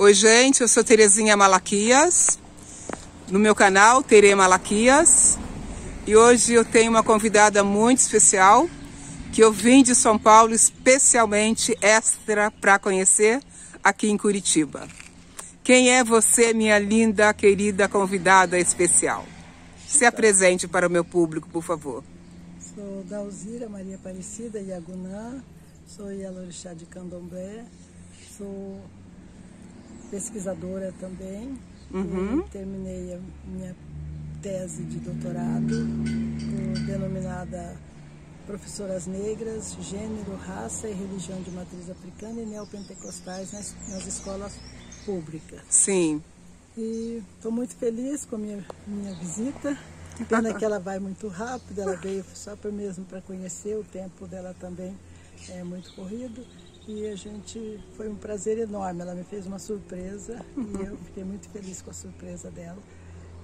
Oi, gente, eu sou Terezinha Malaquias, no meu canal Tere Malaquias, e hoje eu tenho uma convidada muito especial, que eu vim de São Paulo especialmente extra para conhecer aqui em Curitiba. Quem é você, minha linda, querida convidada especial? Se apresente para o meu público, por favor. Sou Dalzira Maria Aparecida Iagunã, sou Yalorixá de Candomblé, sou pesquisadora também. Uhum. terminei a minha tese de doutorado, denominada Professoras Negras, Gênero, Raça e Religião de Matriz Africana e Neopentecostais nas, nas escolas públicas. Sim. E estou muito feliz com a minha, minha visita. Pena que ela vai muito rápido, ela veio só para mesmo para conhecer, o tempo dela também é muito corrido. E a gente foi um prazer enorme. Ela me fez uma surpresa e eu fiquei muito feliz com a surpresa dela.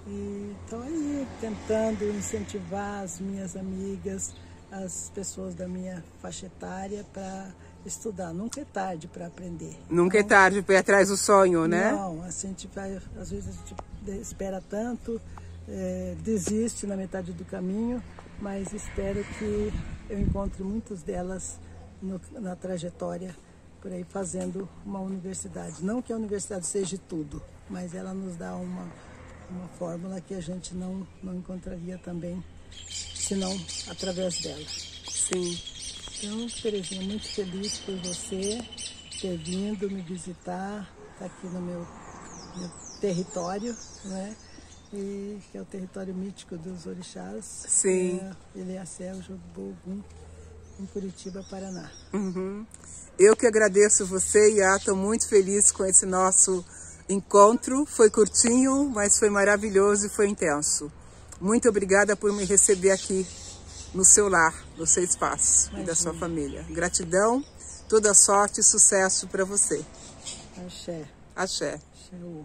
E estou aí tentando incentivar as minhas amigas, as pessoas da minha faixa etária para estudar. Nunca é tarde para aprender. Nunca então, é tarde para ir atrás do sonho, né? Não, assim, a gente vai, às vezes a gente espera tanto, é, desiste na metade do caminho, mas espero que eu encontre muitas delas no, na trajetória por aí fazendo uma universidade. Não que a universidade seja tudo, mas ela nos dá uma, uma fórmula que a gente não, não encontraria também, senão através dela. Sim. Então, Terezinha, muito feliz por você ter vindo me visitar, estar tá aqui no meu, meu território, né? E que é o território mítico dos orixás. Sim. É, ele é a Céu, Jogum, em Curitiba, Paraná. Uhum. Eu que agradeço você, Iá, estou muito feliz com esse nosso encontro. Foi curtinho, mas foi maravilhoso e foi intenso. Muito obrigada por me receber aqui no seu lar, no seu espaço Imagina. e da sua família. Gratidão, toda sorte e sucesso para você. Axé. Axé. Axé.